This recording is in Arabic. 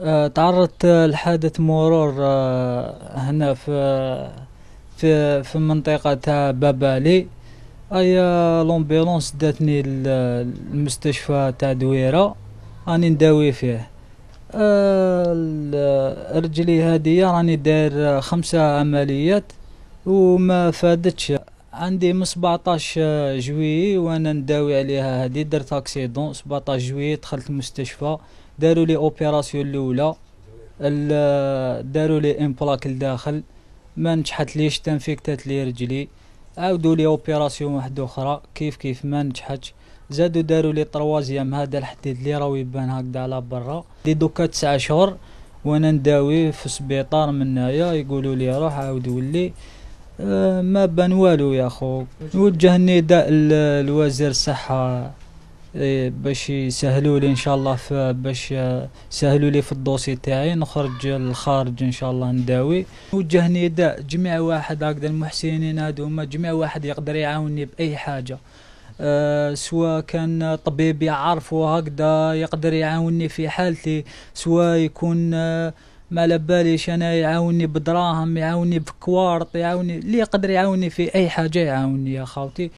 آه، تعرضت لحادث مرور آه، هنا في في في المنطقة تاع بابالي ايا لومبيلونس داتني للمستشفى تاع دويرة راني نداوي فيه. آه، رجلي هادية. راني داير خمسة عمليات. وما فادتش. عندي من 17 جويي وأنا نداوي عليها هادي درت اكسيدون 17 جويي دخلت المستشفى داروا لي opération الأولى داروا لي un plaque لداخل ما نجحت ليش t'infectات لي رجلي عاودوا لي opération واحدة أخرى كيف كيف ما نجحتش زادوا داروا لي troisième هذا الحديد اللي راهو يبان هكذا على برا. donc تسعة شهور وأنا نداوي في سبيطار من هنايا يقولوا لي روح عاود ولي. ما بان والو يا خو. نوجه النداء لوزير الصحه باش يسهلوا لي إن شاء الله باش يسهلوا لي في الدوسي تاعي. نخرج للخارج إن شاء الله نداوي. نوجه نداء جميع واحد هكذا المحسنين هذوما جميع واحد يقدر يعاونني بأي حاجة. أه سواء كان طبيب يعرف هكذا يقدر يعاونني في حالتي سواء يكون أه ما على باليش أنا يعاونني بدراهم يعاونني بكوارط يعاونني اللي يقدر يعاونني في أي حاجة يعاونني يا خاوتي